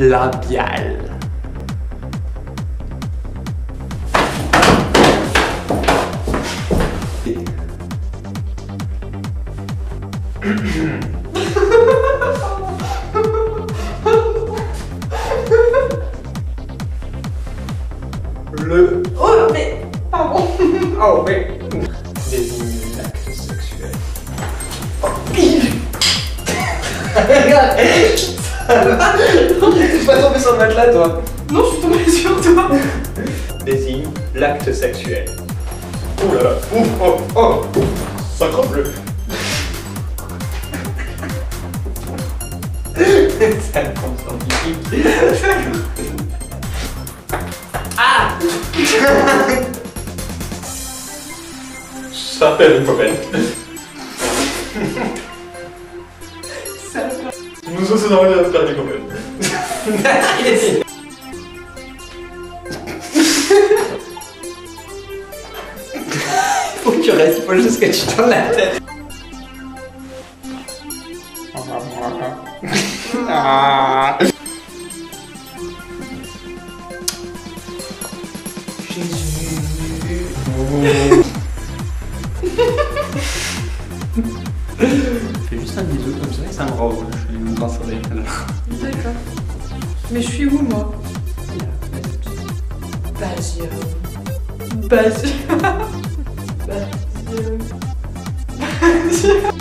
labial. Le Oh, mais. Pardon. Oh oui Désigne l'acte sexuel. T'es pas tombé sur le matelas toi Non, je suis tombée sur toi. Désigne l'acte sexuel. Oh là là Ouh, Oh Oh Sacre bleu C'est un scientifique. Ah Ça fait une copaine. Nous aussi dans la faire des copains. Faut que tu restes, il faut juste que tu tournes la tête. Ah. Jésus. Fais juste un bisou comme ça et ça me rend rouge. À. D'accord. Mais je suis où, moi? Basio. Basio. Basio. Basio.